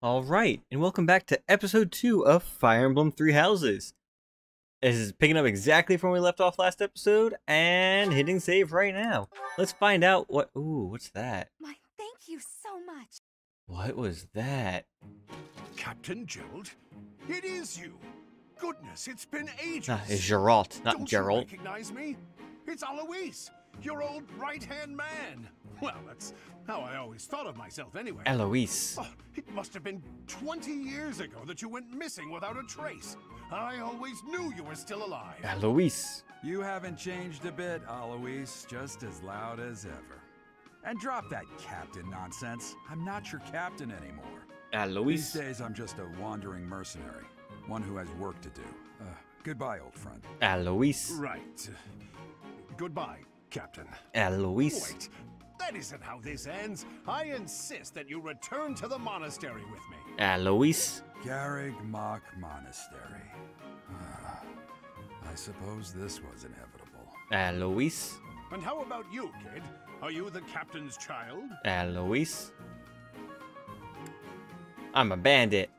All right, and welcome back to episode two of Fire Emblem Three Houses. This is picking up exactly from where we left off last episode and hitting save right now. Let's find out what. Ooh, what's that? My thank you so much. What was that? Captain Jeralt? It is you. Goodness, it's been ages. Ah, it's Jeralt, not Don't Gerald. you recognize me? It's Alois, your old right-hand man. Well, that's how I always thought of myself anyway. Eloise. Oh, it must have been 20 years ago that you went missing without a trace. I always knew you were still alive. Eloise. You haven't changed a bit, Alois, just as loud as ever. And drop that captain nonsense. I'm not your captain anymore. Eloise. These days, I'm just a wandering mercenary, one who has work to do. Uh, goodbye, old friend. Eloise. Right. Goodbye, Captain. Eloise. Wait, that isn't how this ends. I insist that you return to the monastery with me. Eloise. Garreg Mach Monastery. Ah, I suppose this was inevitable. Eloise. And how about you, kid? Are you the captain's child? Eloise. I'm a bandit.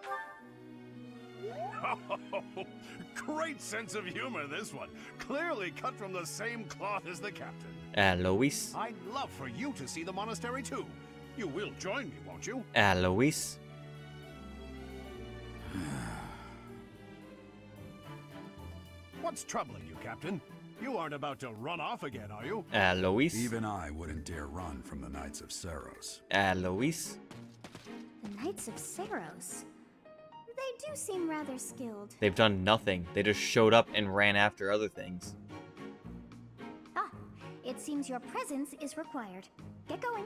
Great sense of humor, this one. Clearly cut from the same cloth as the captain. Uh, Eloise. I'd love for you to see the monastery too. You will join me, won't you? Uh, Eloise. What's troubling you, Captain? You aren't about to run off again, are you? Uh, Eloise. Even I wouldn't dare run from the Knights of Seiros. Eloise. The Knights of Seiros. They do seem rather skilled. They've done nothing. They just showed up and ran after other things. Ah, it seems your presence is required. Get going.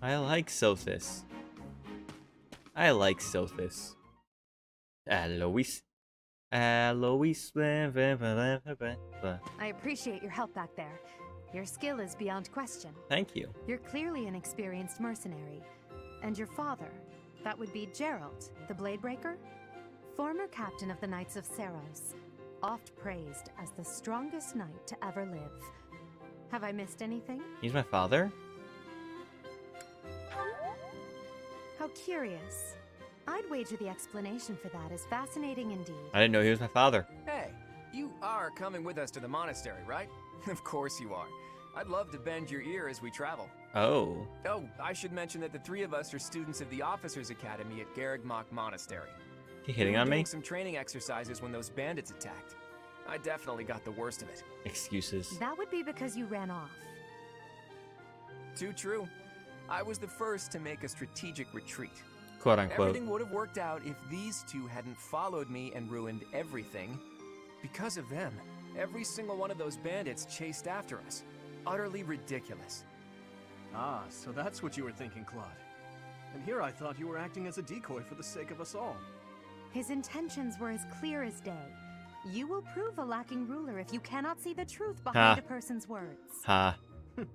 I like Sothis. I like Sothis. Alois. Alois. I appreciate your help back there. Your skill is beyond question. Thank you. You're clearly an experienced mercenary. And your father, that would be Jeralt, the Bladebreaker? Former captain of the Knights of Seiros, oft praised as the strongest knight to ever live. Have I missed anything? He's my father? How curious. I'd wager the explanation for that is fascinating indeed. I didn't know he was my father. Hey, you are coming with us to the monastery, right? of course you are. I'd love to bend your ear as we travel. Oh. Oh, I should mention that the three of us are students of the Officers Academy at Garreg Mach Monastery. He hitting on me? doing some training exercises when those bandits attacked. I definitely got the worst of it. Excuses. That would be because you ran off. Too true. I was the first to make a strategic retreat. Quote unquote. Everything would have worked out if these two hadn't followed me and ruined everything. Because of them, every single one of those bandits chased after us. Utterly ridiculous. Ah, so that's what you were thinking, Claude. And here I thought you were acting as a decoy for the sake of us all. His intentions were as clear as day. You will prove a lacking ruler if you cannot see the truth behind Ha. a person's words. Ha.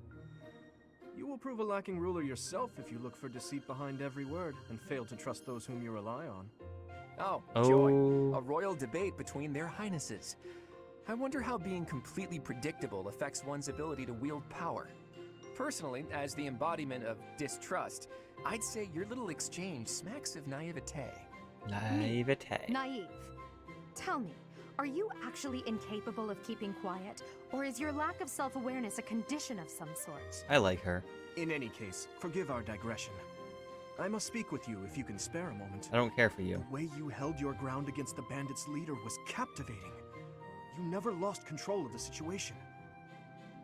You will prove a lacking ruler yourself if you look for deceit behind every word and fail to trust those whom you rely on. Oh, Oh. joy. A royal debate between their highnesses. I wonder how being completely predictable affects one's ability to wield power. Personally, as the embodiment of distrust, I'd say your little exchange smacks of naivete. Naivete. Naive. Tell me, are you actually incapable of keeping quiet, or is your lack of self awareness a condition of some sort? I like her. In any case, forgive our digression. I must speak with you if you can spare a moment. I don't care for you. The way you held your ground against the bandits' leader was captivating. You never lost control of the situation.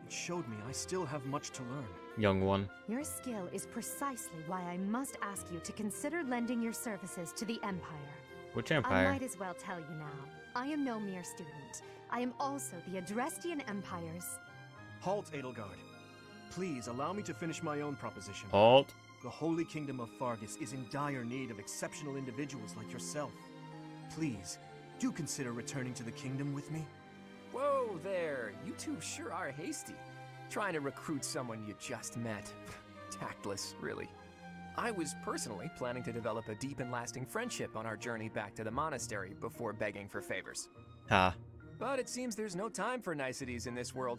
It showed me I still have much to learn. Young one. Your skill is precisely why I must ask you to consider lending your services to the Empire. Which Empire? I might as well tell you now. I am no mere student. I am also the Adrestian Empire's. Halt, Edelgard. Please allow me to finish my own proposition. Halt. The Holy Kingdom of Faerghus is in dire need of exceptional individuals like yourself. Please, do consider returning to the kingdom with me. Whoa there, you two sure are hasty. Trying to recruit someone you just met. Tactless, really. I was personally planning to develop a deep and lasting friendship on our journey back to the monastery before begging for favors. Ha. But it seems there's no time for niceties in this world.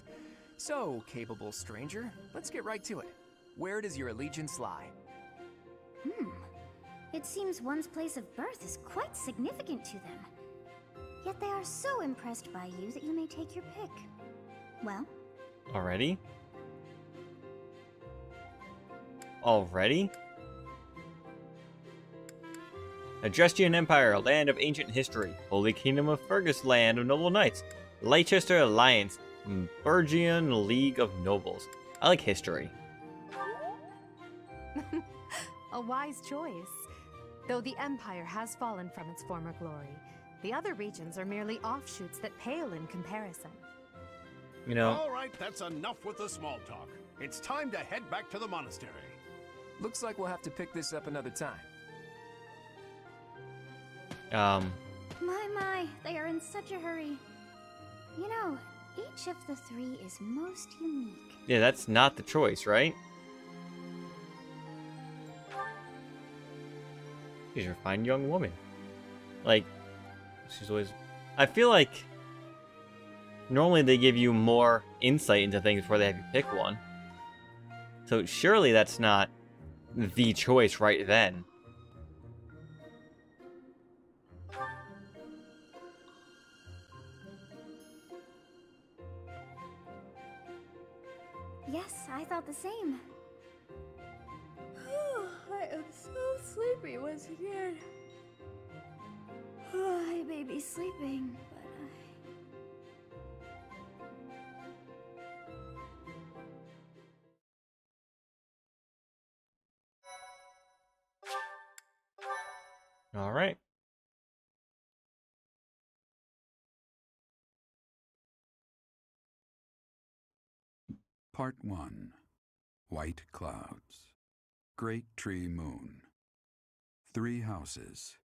So, capable stranger, let's get right to it. Where does your allegiance lie? Hmm. It seems one's place of birth is quite significant to them. Yet they are so impressed by you that you may take your pick. Well, Already? Already? Adrestian Empire, a land of ancient history. Holy Kingdom of Faerghus, land of noble knights. Leicester Alliance, Burgian League of Nobles. I like history. A wise choice. Though the Empire has fallen from its former glory, the other regions are merely offshoots that pale in comparison. You know, All right, that's enough with the small talk. It's time to head back to the monastery. Looks like we'll have to pick this up another time. um, my my, they are in such a hurry. You know, each of the three is most unique. yeah, that's not the choice, right? She's a fine young woman. Like, she's always. I feel like normally they give you more insight into things before they have you pick one. So surely that's not the choice right then. All right. Part 1 White Clouds. Great Tree Moon. Three houses.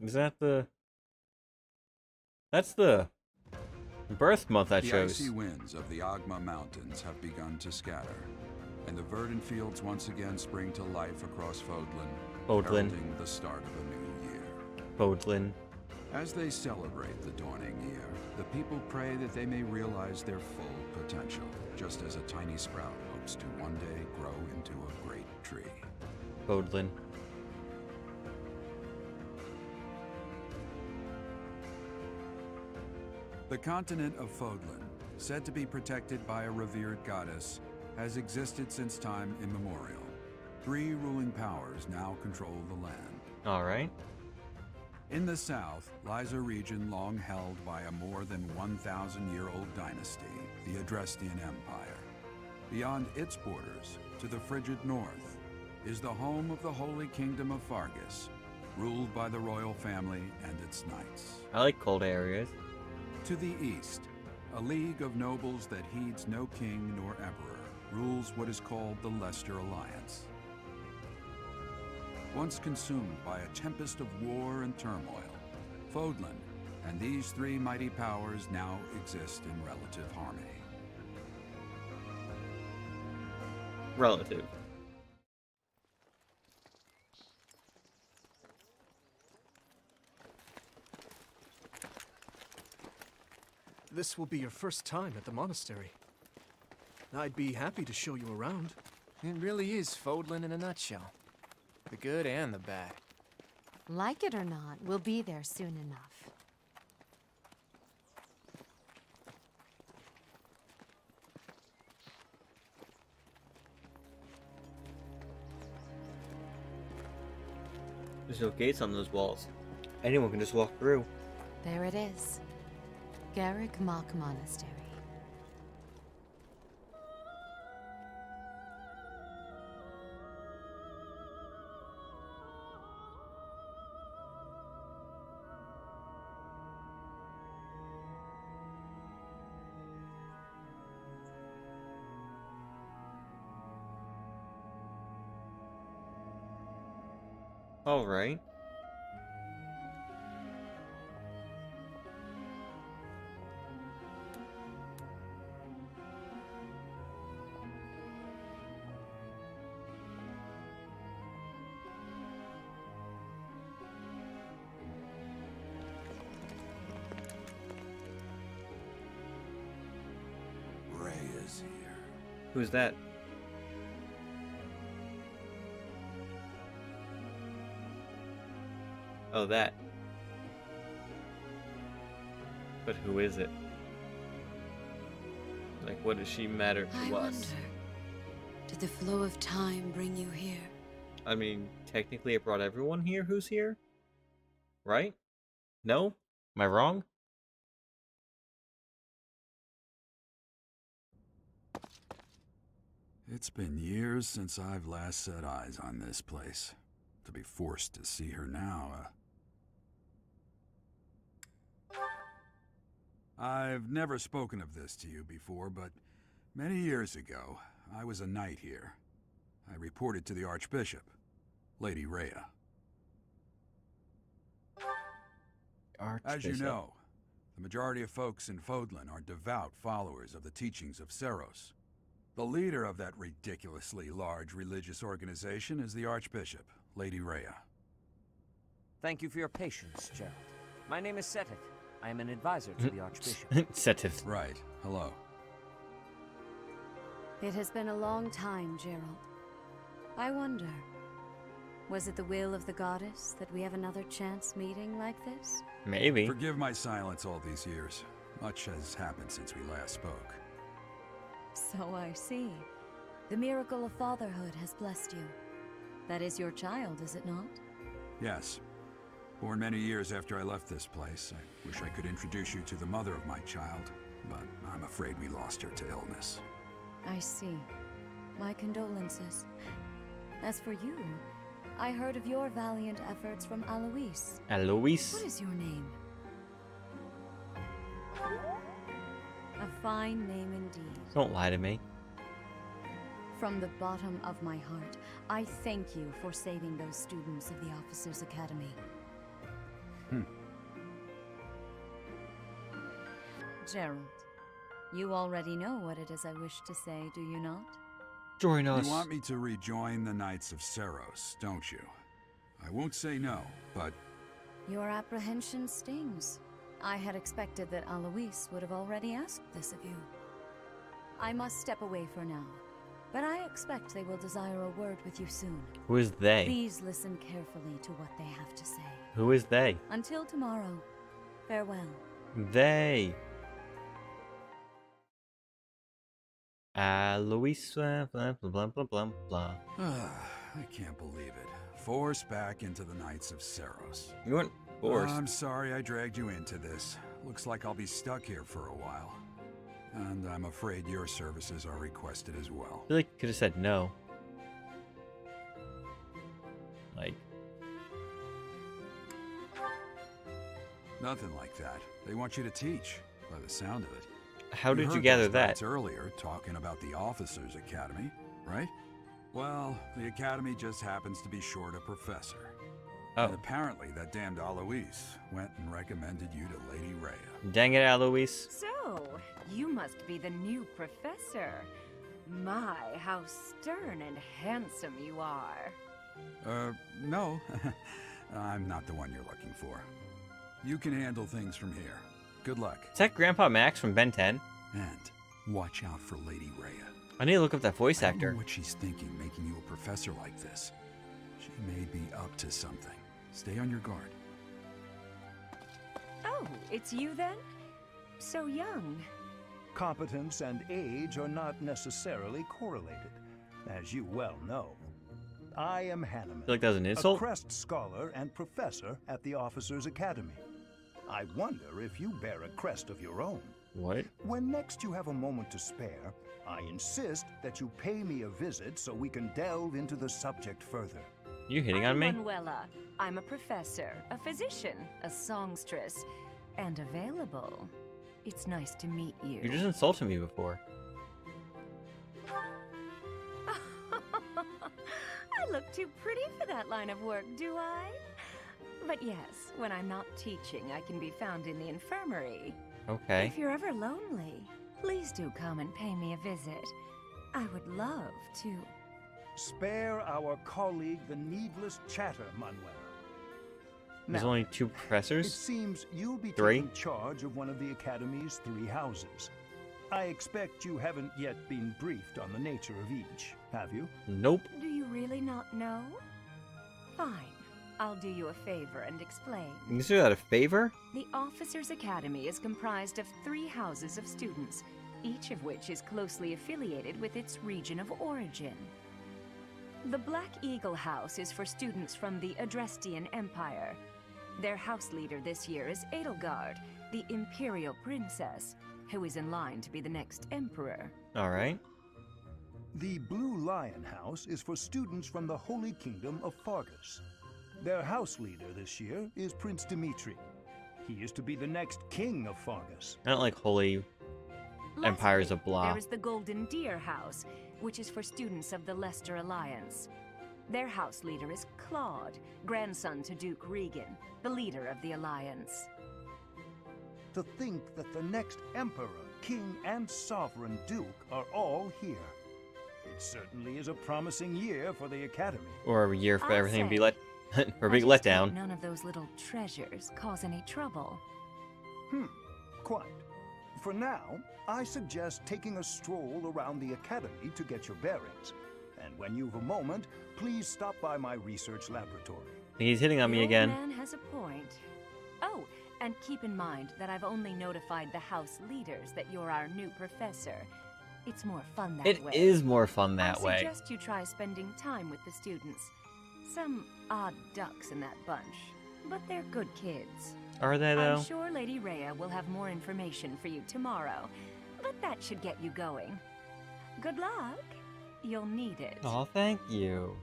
Is that the? That's the birth month I the chose. icy winds of the Oghma Mountains have begun to scatter, and the verdant fields once again spring to life across Fodlan, Heralding the start of a new year. Bodlin. As they celebrate the dawning year, the people pray that they may realize their full potential, just as a tiny sprout hopes to one day grow into a great tree. Bodlin. The continent of Fodlan, said to be protected by a revered goddess, has existed since time immemorial. Three ruling powers now control the land. All right. In the south lies a region long held by a more than 1,000 year old dynasty, the Adrestian Empire. Beyond its borders, to the frigid north, is the home of the Holy Kingdom of Faerghus, ruled by the royal family and its knights. I like cold areas. To the east, a league of nobles that heeds no king nor emperor rules what is called the Leicester Alliance. Once consumed by a tempest of war and turmoil, Fodlan and these three mighty powers now exist in relative harmony. Relative. This will be your first time at the monastery. I'd be happy to show you around. It really is Fodlan in a nutshell. The good and the bad. Like it or not, we'll be there soon enough. There's no gates on those walls. Anyone can just walk through. There it is. Garreg Mach Monastery. All right. Ray is here. Who's that? Oh, that. But who is it? Like, what does she matter to I us? wonder, did the flow of time bring you here? I mean, technically, it brought everyone here who's here, right? No, am I wrong? It's been years since I've last set eyes on this place. To be forced to see her now, uh... I've never spoken of this to you before, but many years ago, I was a knight here. I reported to the Archbishop, Lady Rhea. As you know, the majority of folks in Fodlan are devout followers of the teachings of Seiros. The leader of that ridiculously large religious organization is the Archbishop, Lady Rhea. Thank you for your patience, Jeralt. My name is Seteth. I am an advisor to the Archbishop. Seteth. Right. Hello. It has been a long time, Jeralt. I wonder, was it the will of the goddess that we have another chance meeting like this? Maybe. Forgive my silence all these years. Much has happened since we last spoke. So I see. The miracle of fatherhood has blessed you. That is your child, is it not? Yes. Born many years after I left this place, I wish I could introduce you to the mother of my child, but I'm afraid we lost her to illness. I see. My condolences. As for you, I heard of your valiant efforts from Alois. Alois. What is your name? A fine name indeed. Don't lie to me. From the bottom of my heart, I thank you for saving those students of the Officers Academy. Hmm. Jeralt, you already know what it is I wish to say, do you not? Join us. You want me to rejoin the Knights of Seiros, don't you? I won't say no, but Your apprehension stings. I had expected that Alois would have already asked this of you. I must step away for now, but I expect they will desire a word with you soon. Who is they? Please listen carefully to what they have to say. Who is they? Until tomorrow, farewell. They. Alois. uh, Blah blah blah blah blah blah. I can't believe it. Forced back into the Knights of Seiros. You weren't forced. I'm sorry I dragged you into this. Looks like I'll be stuck here for a while. And I'm afraid your services are requested as well. I feel like you could have said no. Like, Nothing like that. They want you to teach, by the sound of it. how did you gather that? earlier talking about the Officers Academy, right? Well, the Academy just happens to be short a professor. Oh, And apparently that damned Alois went and recommended you to Lady Rhea. dang it, Alois. So, you must be the new professor. My, how stern and handsome you are. Uh, no. I'm not the one you're looking for. You can handle things from here. Good luck. Is that Grandpa Max from Ben 10? And watch out for Lady Rhea. I need to look up that voice I don't actor. know what she's thinking making you a professor like this. She may be up to something. Stay on your guard. Oh, it's you then? So young. Competence and age are not necessarily correlated, as you well know. I am Hanneman, I feel like that was an a insult. Crest scholar and professor at the Officers Academy. I wonder if you bear a crest of your own. What? When next you have a moment to spare, I insist that you pay me a visit so we can delve into the subject further. You hitting I'm on me? Manuela. I'm a professor, a physician, a songstress, and available. It's nice to meet you. You just insulted me before. I look too pretty for that line of work, do I? But yes, when I'm not teaching, I can be found in the infirmary. Okay. If you're ever lonely, please do come and pay me a visit. I would love to. Spare our colleague the needless chatter, Manuel. There's Now, only two professors? It professors? seems you'll be Three? taking charge of one of the Academy's three houses. I expect you haven't yet been briefed on the nature of each, have you? Nope. Do you really not know? Fine. I'll do you a favor and explain. You consider that a favor? The Officers Academy is comprised of three houses of students, each of which is closely affiliated with its region of origin. The Black Eagle House is for students from the Adrestian Empire. Their house leader this year is Edelgard, the Imperial Princess, who is in line to be the next Emperor. Alright. The Blue Lion House is for students from the Holy Kingdom of Faerghus. Their house leader this year is Prince Dimitri. He is to be the next king of Faerghus. I don't like holy empires of blah. There is the Golden Deer House, which is for students of the Leicester Alliance. Their house leader is Claude, grandson to Duke Riegan, the leader of the Alliance. To think that the next emperor, king, and sovereign duke are all here. It certainly is a promising year for the Academy. Or a year for I'll everything to be say, let for a I big just hope letdown. None of those little treasures cause any trouble. Hmm, quite. For now, I suggest taking a stroll around the Academy to get your bearings. And when you've a moment, please stop by my research laboratory. He's hitting on The me old again. man has a point. Oh, and keep in mind that I've only notified the house leaders that you're our new professor. It's more fun that It way. is more fun that I way. suggest you try spending time with the students. Some odd ducks in that bunch, but they're good kids. Are they though? I'm sure Lady Rhea will have more information for you tomorrow, but that should get you going. Good luck. You'll need it. Oh, thank you.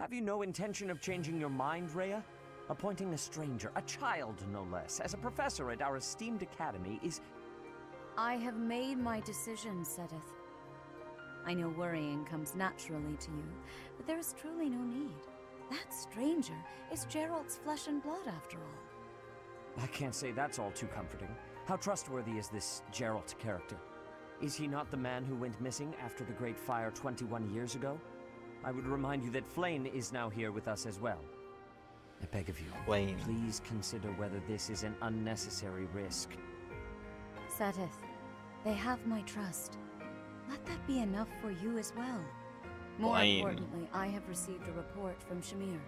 Have you no intention of changing your mind, Rhea? Appointing a stranger, a child no less, as a professor at our esteemed academy is... I have made my decision, Seteth. I know worrying comes naturally to you, but there is truly no need. That stranger is Jeralt's flesh and blood, after all. I can't say that's all too comforting. How trustworthy is this Jeralt character? Is he not the man who went missing after the Great Fire 21 years ago? I would remind you that Flayn is now here with us as well. I beg of you, Flayn. please consider whether this is an unnecessary risk. Seteth, they have my trust. Let that be enough for you as well. More Blame. importantly, I have received a report from Shamir.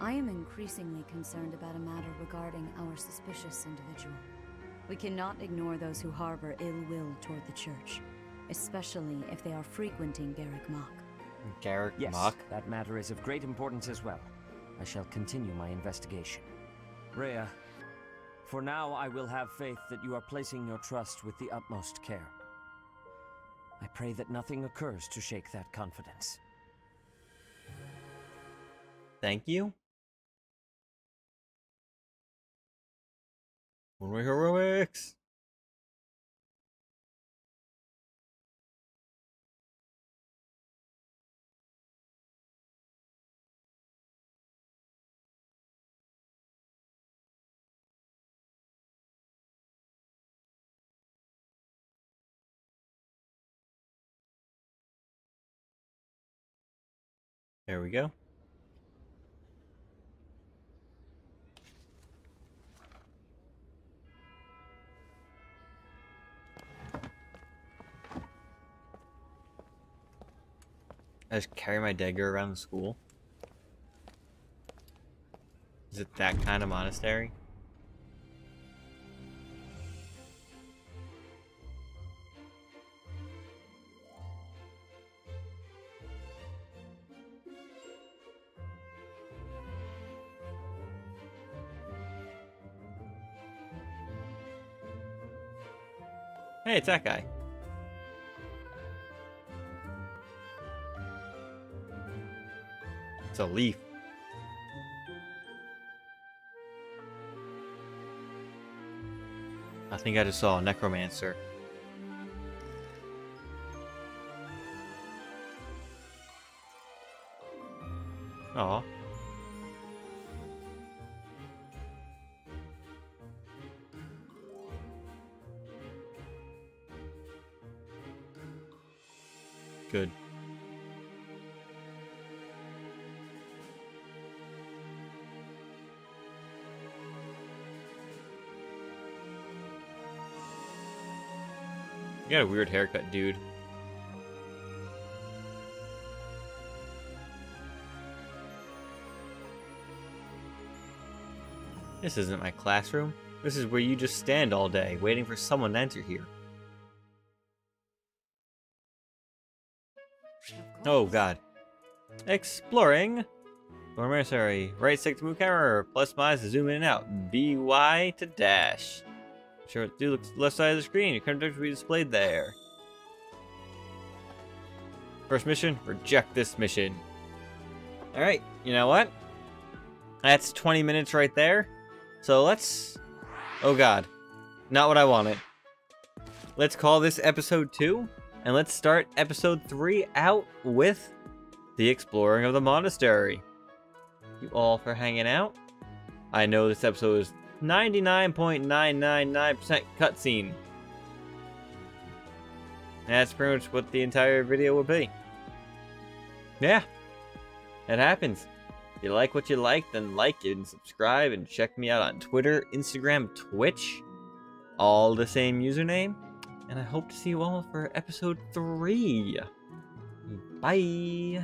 I am increasingly concerned about a matter regarding our suspicious individual. We cannot ignore those who harbor ill will toward the Church, especially if they are frequenting Garreg Mach. Garreg Yes, Mach. that matter is of great importance as well. I shall continue my investigation. Rhea, for now I will have faith that you are placing your trust with the utmost care. I pray that nothing occurs to shake that confidence. Thank you. One-way heroics. There we go. I just carry my dagger around the school. Is it that kind of monastery? Hey, it's that guy. It's a leaf. I think I just saw a necromancer. Aw. You got a weird haircut, dude. This isn't my classroom. This is where you just stand all day, waiting for someone to enter here. Oh god. Exploring. Or mercenary. Right stick to move camera, plus minus to zoom in and out. BY to dash. Sure, do look left side of the screen. Your current will be displayed there. First mission, reject this mission. Alright, you know what? That's 20 minutes right there. So let's... Oh god. Not what I wanted. Let's call this episode 2. And let's start episode 3 out with the exploring of the monastery. You all for hanging out. I know this episode is 99.999% cutscene. That's pretty much what the entire video will be. Yeah, it happens. If you like what you like, then like it and subscribe and check me out on Twitter, Instagram, Twitch. All the same username. And I hope to see you all for episode 3. Bye.